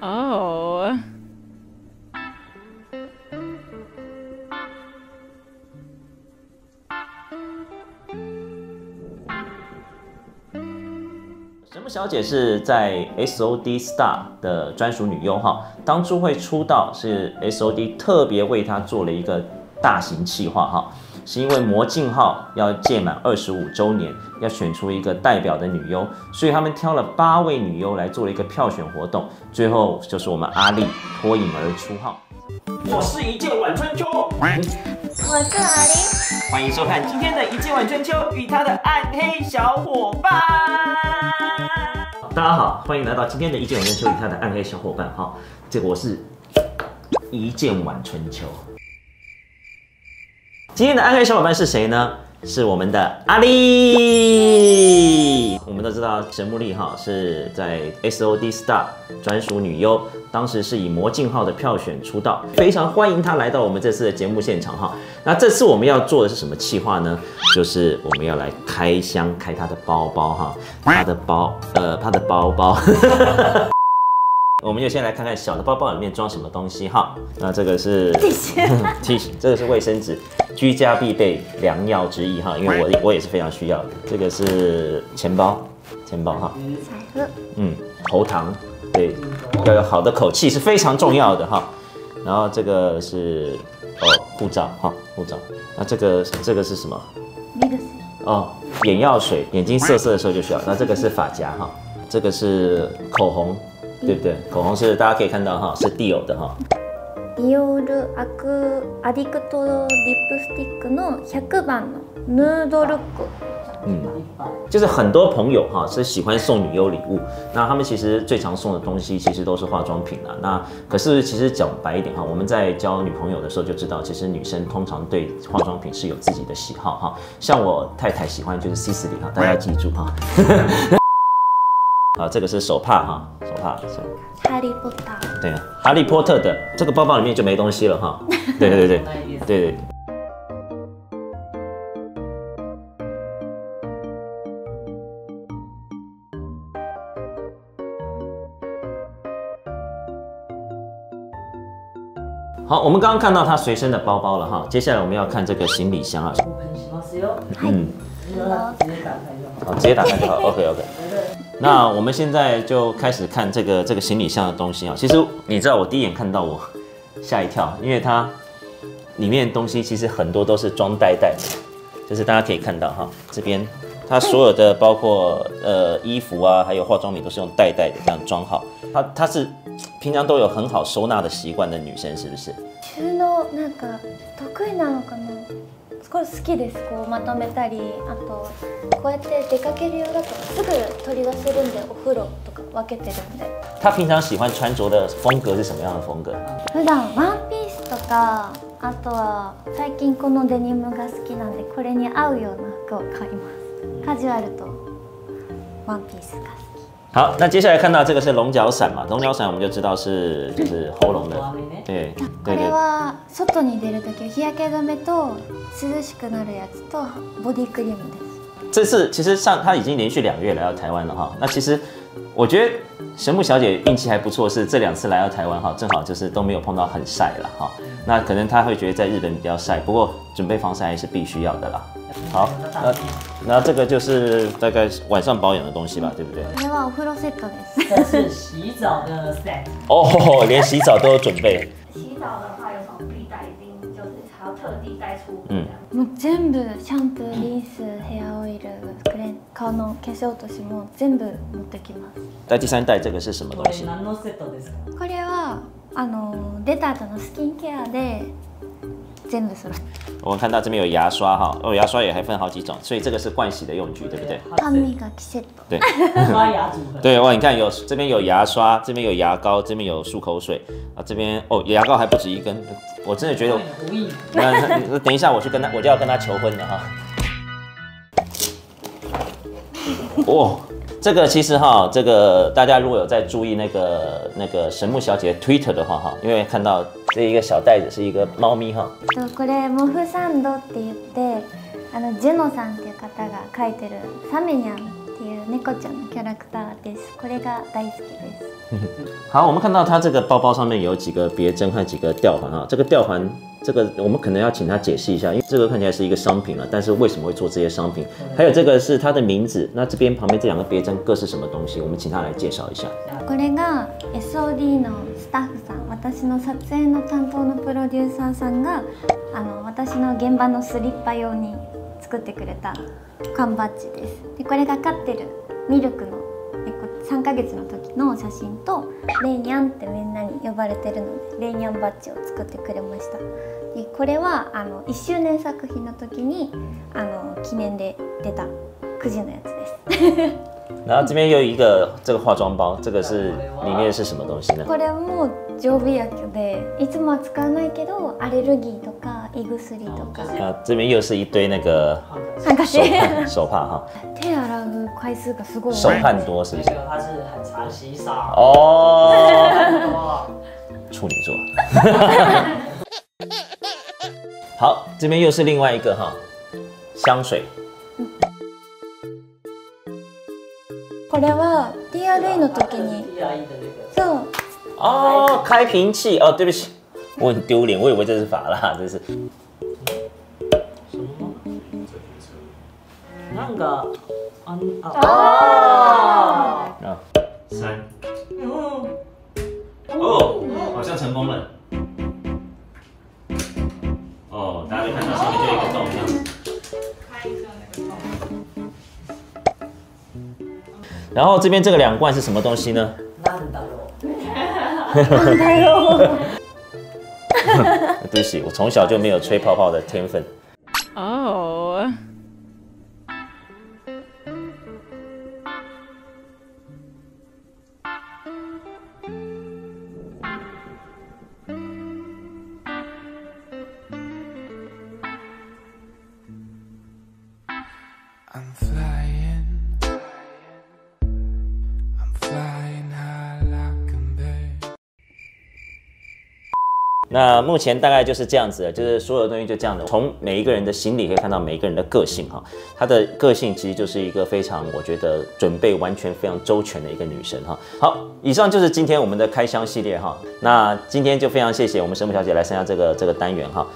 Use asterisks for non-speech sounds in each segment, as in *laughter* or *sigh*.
哦。神木小姐是在 S O D Star 的专属女优哈，当初会出道是 S O D 特别为她做了一个大型企划哈，是因为魔镜号要届满二十五周年，要选出一个代表的女优，所以他们挑了八位女优来做了一个票选活动，最后就是我们阿丽脱颖而出哈。我是一介晚春秋，我是阿玲，欢迎收看今天的一介晚春秋与他的暗黑小伙伴。大家好，欢迎来到今天的一见晚春秋与他的暗黑小伙伴哈，这个我是一见晚春秋。今天的暗黑小伙伴是谁呢？是我们的阿丽。我们都知道神木丽哈是在 S O D Star 专属女优，当时是以魔镜号的票选出道，非常欢迎她来到我们这次的节目现场哈。那这次我们要做的是什么企划呢？就是我们要来开箱开她的包包哈，她的包呃她的包包。*laughs* 我们就先来看看小的包包里面装什么东西哈。那这个是 T 恤，*laughs* 这个是卫生纸，居家必备良药之一哈，因为我我也是非常需要的。这个是钱包，钱包哈，彩盒，嗯，喉糖，对，要有好的口气是非常重要的哈。然后这个是哦护照哈，护照。那这个这个是什么？那个是哦，眼药水，眼睛涩涩的时候就需要。那这个是发夹哈，这个是口红，对不对？口红是大家可以看到哈，是 Dior 的哈。ディオールアクアディクトリ 嗯，就是很多朋友哈是喜欢送女优礼物，那他们其实最常送的东西其实都是化妆品了。那可是其实讲白一点哈，我们在交女朋友的时候就知道，其实女生通常对化妆品是有自己的喜好哈。像我太太喜欢就是 C C L 哈，大家记住哈。*laughs* 啊，这个是手帕哈，手帕。哈利波特。对啊，哈利波特的这个包包里面就没东西了哈。对对对对对。好，我们刚刚看到他随身的包包了哈，接下来我们要看这个行李箱啊。嗯，好，直接打开就好。OK OK。那我们现在就开始看这个这个行李箱的东西啊。其实你知道，我第一眼看到我吓一跳，因为它里面的东西其实很多都是装袋袋的，就是大家可以看到哈，这边它所有的包括呃衣服啊，还有化妆品都是用袋袋的这样装好。它它是平常都有很好收纳的习惯的女生，是不是？収納なんか得意なのかな。すごい好きです。こうまとめたりあとこうやって出かける用だとすぐ取り出せるんでお風呂とか分けてるんで。她平常喜欢穿着的风格是什么样的风格？普段ワンピースとかあとは最近このデニムが好きなんでこれに合うような服を買います。カジュアルとワンピースが好那接下来看到这个是龙角伞嘛，龙角伞我们就知道是就是喉咙的，对こ对对。れは外に出るときは日焼け止めと涼しくなるやつとボディクリームです这次其实上她已经连续两个月来到台湾了哈。那其实我觉得神木小姐运气还不错，是这两次来到台湾哈，正好就是都没有碰到很晒了哈。那可能她会觉得在日本比较晒，不过准备防晒还是必须要的啦。好，那那这个就是大概晚上保养的东西吧，对不对？これはお風呂セットです这是洗澡的 set，哦，连洗澡都有准备。洗澡的话， 还要特地带出门嗯这样。もう全部シャンプーリンスヘアオイルクレン顔の化粧落としも全部持ってきます在第三代这个是什么こ东西？れ何のセットですか？これはあの出た後のスキンケアで全部揃って我们看到这边有牙刷哈，哦，牙刷也还分好几种，所以这个是盥洗的用具，对不对？歯磨きセット对。刷牙组合。对哇，你看有这边有牙刷，这边有牙膏，这边有漱口水啊，这边哦牙膏还不止一根，我真的觉得，无意。那那那等一下我去跟他，我就要跟他求婚了哈。 哦，这个其实哈，这个大家如果有在注意那个那个神木小姐的 Twitter 的话哈，因为看到这一个小袋子是一个猫咪哈，とこれモフサンドって言ってあのジェノさんっていう方が描いてるサメニャンっていう 猫ちゃんのキャラクターですこれが大好きです好，*laughs* 我们看到它这个包包上面有几个别针和几个吊环啊。这个吊环， 这个我们可能要请他解释一下，因为这个看起来是一个商品了，但是为什么会做这些商品？还有这个是它的名字，那这边旁边这两个别针各是什么东西？我们请他来介绍一下。これが SOD のスタッフさん私の撮影の担当のプロデューサーさんがあの私の現場のスリッパ用に作ってくれた缶バッジですでこれが飼ってるミルクのえこ 3ヶ月の時の写真とレイニャンってみんなに呼ばれてるのでレイニャンバッジを作ってくれましたでこれはあの1周年作品の時にあの記念で出たくじのやつです *laughs* 然后这边又有一个这个化妆包，这个是里面是什么东西呢？これはもう常備薬でいつもは使わないけどアレルギーとか胃薬とか。啊，这边又是一堆那个ハンカチ手帕 *laughs* 手帕哈，手洗う回数がすごい手汗多是不是？这个它是很常洗澡。哦，哇处女座。*laughs* 好，这边又是另外一个哈香水，これは TRA の時に。E。そう。哦，开瓶器。哦，对不起，我很丢脸，我以为这是法拉，这是なんかあんあ啊三嗯哦，好像成功了。哦，大家就看到上面就有一个洞这样子。然后这边这个两罐是什么东西呢？なんだろう。だ 我从小就没有吹泡泡的天分。那目前大概就是这样子的，就是所有的东西就这样的。从每一个人的心里可以看到每一个人的个性哈，她的个性其实就是一个非常，我觉得准备完全非常周全的一个女生哈。好，以上就是今天我们的开箱系列哈。那今天就非常谢谢我们神木小姐来参加这个这个单元哈。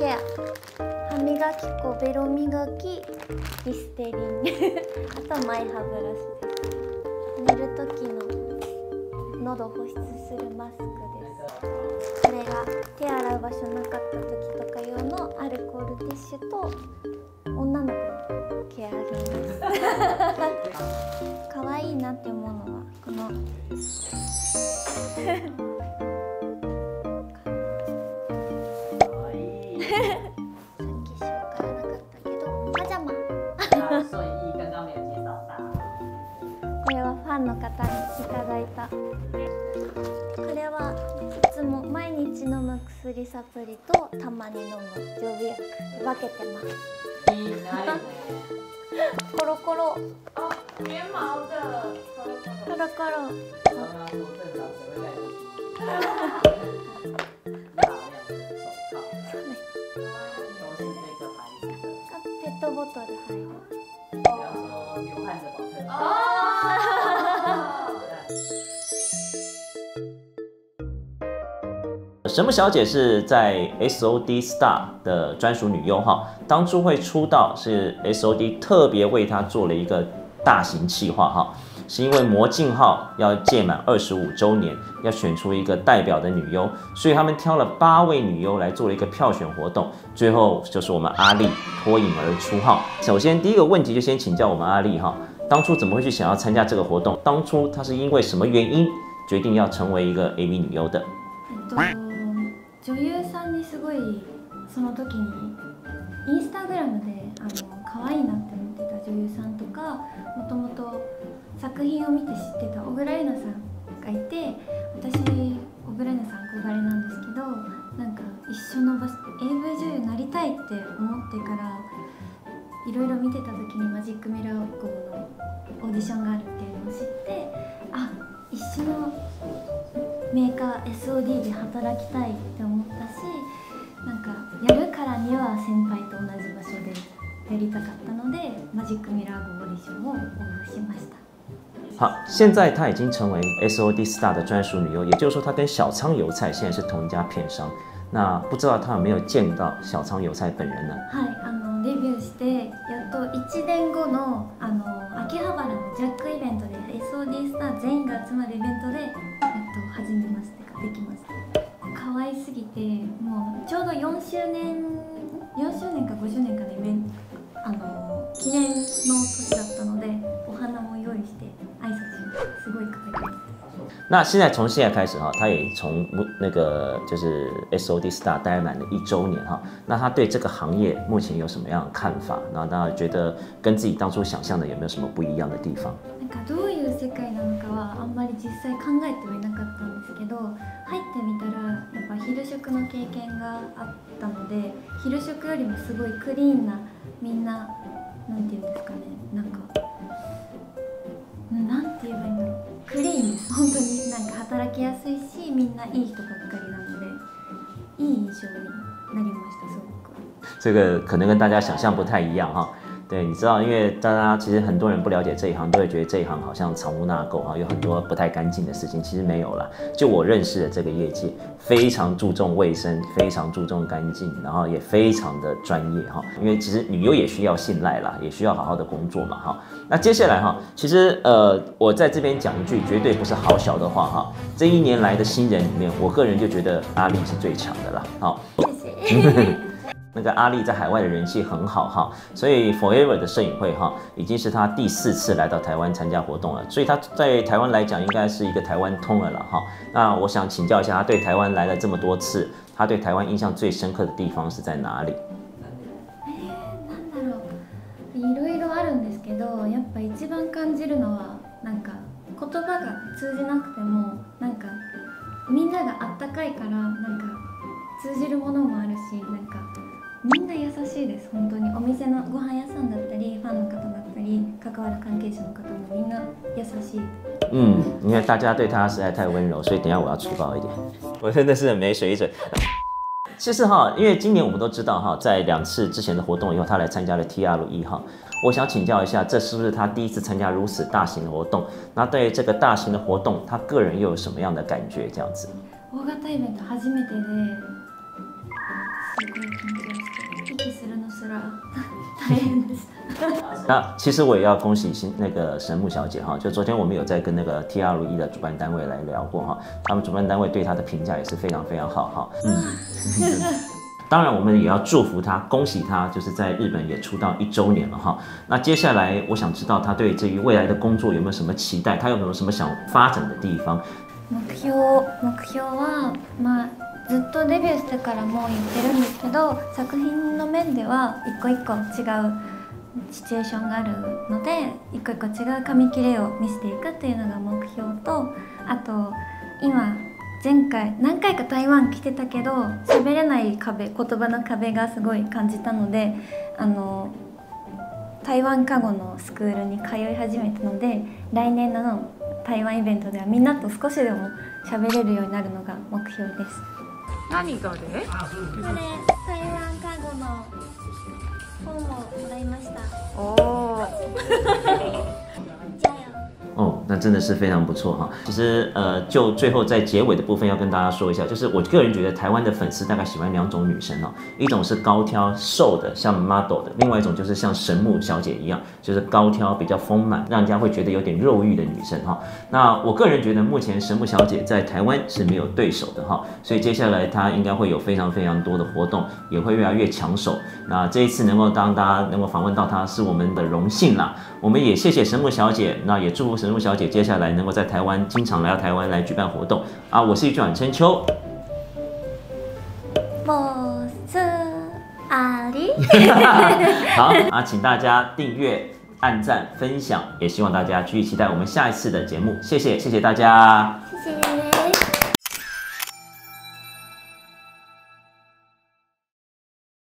ケア歯磨き粉ベロ磨きリステリン。*laughs* あとマイ歯ブラシです。寝る時の喉保湿するマスクです。これが手洗う場所なかった時とか用のアルコールティッシュと女の子のケア品です可愛いなって思うのはこの。プリとたまに飲む常備薬分けてます。你哪里？コロコロ。哦，棉毛的，コロコロ神木小姐是在 SOD Star 的专属女优哈，当初会出道是 SOD 特别为她做了一个大型企划哈，是因为魔镜号要届满二十五周年，要选出一个代表的女优，所以他们挑了八位女优来做了一个票选活动，最后就是我们阿丽脱颖而出哈。首先第一个问题就先请教我们阿丽哈，当初怎么会去想要参加这个活动？当初她是因为什么原因决定要成为一个 AV 女优的？えっと 女優さんにすごいその時にインスタグラムであの可愛いなって思ってた女優さんとかもともと作品を見て知ってた小倉優奈さんがいて私小倉優奈さん憧れなんですけどなんか一緒の場所 AV 女優になりたいって思ってからいろいろ見てた時にマジックミラー号のオーディションがあるっていうのを知ってあ一緒のメーカー SOD で働きたいって思には先輩と同じ場所でやりたかったのでマジックミラー号オーディションを応募しました好，现在她已经成为 SOD Star 的专属女优，也就是说她跟小仓油菜现在是同一家片商。那不知道她有没有见到小仓油菜本人呢？はいあのデビューしてやっと1年後のあの秋葉原のジャックイベントで SOD スター全員が集まるイベントでやっと初めましてができました可愛すぎてもうちょうど4周年4周年か5周年かのイベントあの記念の年だったのでお花も用意して挨拶しましたすごい可愛いです那现在从现在开始哈，她也从那个就是 SOD Star 待满了一周年哈。那她对这个行业目前有什么样的看法？然后她觉得跟自己当初想象的有没有什么不一样的地方？ かどういう世界なのかはあんまり実際考えてはいなかったんですけど入ってみたらやっぱ昼食の経験があったので昼食よりもすごいクリーンなみんななんていうんですかねなんかうんなんて言えばいいんだろうクリーンです本当になんか働きやすいしみんないい人ばっかりなのでいい印象になりましたすごく。*laughs* 这个可能跟大家想象不太一样哈。对，你知道，因为大家其实很多人不了解这一行，都会觉得这一行好像藏污纳垢哈，有很多不太干净的事情。其实没有啦，就我认识的这个业界，非常注重卫生，非常注重干净，然后也非常的专业哈。因为其实女优也需要信赖啦，也需要好好的工作嘛哈。那接下来哈，其实呃，我在这边讲一句绝对不是好小的话哈。这一年来的新人里面，我个人就觉得阿丽是最强的啦。好。谢谢那个阿丽在海外的人气很好哈，所以 Forever 的摄影会哈已经是他第四次来到台湾参加活动了，所以他在台湾来讲应该是一个台湾通了了哈。那我想请教一下，他对台湾来了这么多次，他对台湾印象最深刻的地方是在哪里？なんだろういろいろあるんですけどやっぱ一番感じるのはなんか言葉が通じなくてもなんかみんながあったかいからなんか通じるものもあるしなんか みんな優しいです本当にお店のご飯屋さんだったりファンの方だったり関わる関係者の方もみんな優しい嗯，因为大家对他实在太温柔，所以等一下我要粗暴一点，我真的是很没水准。*laughs* 其实哈，因为今年我们都知道哈，在两次之前的活动以后，他来参加了 T R 一号。我想请教一下，这是不是他第一次参加如此大型的活动？那对于这个大型的活动，他个人又有什么样的感觉？这样子？大型イベント初めてですごい緊張 *laughs* 那其实我也要恭喜新那个神木小姐哈，就昨天我们有在跟那个 T R 一的主办单位来聊过哈，他们主办单位对她的评价也是非常非常好哈。嗯，*laughs* 当然我们也要祝福她，恭喜她，就是在日本也出道一周年了哈。那接下来我想知道她对这于未来的工作有没有什么期待，她有没有什么想发展的地方？目標目標はまあ ずっとデビューしてからもう言ってるんですけど作品の面では一個一個違うシチュエーションがあるので一個一個違う紙切れを見せていくっていうのが目標とあと今前回何回か台湾来てたけど喋れない壁言葉の壁がすごい感じたのであの台湾カゴのスクールに通い始めたので来年の台湾イベントではみんなと少しでも喋れるようになるのが目標です。何がで？これ台湾カゴの本をもらいました。おお真的是非常不错哈。其实呃，就最后在结尾的部分要跟大家说一下，就是我个人觉得台湾的粉丝大概喜欢两种女生哦，一种是高挑瘦的像 model 的，另外一种就是像神木小姐一样，就是高挑比较丰满，让人家会觉得有点肉欲的女生哈。那我个人觉得目前神木小姐在台湾是没有对手的哈，所以接下来她应该会有非常非常多的活动，也会越来越抢手。那这一次能够当大家能够访问到她是我们的荣幸啦，我们也谢谢神木小姐，那也祝福神木小姐接下来能够在台湾经常来到台湾来举办活动啊！我是一转春秋，ボスあり*laughs* 好啊，请大家订阅、按赞、分享，也希望大家继续期待我们下一次的节目，谢谢，谢谢大家。谢谢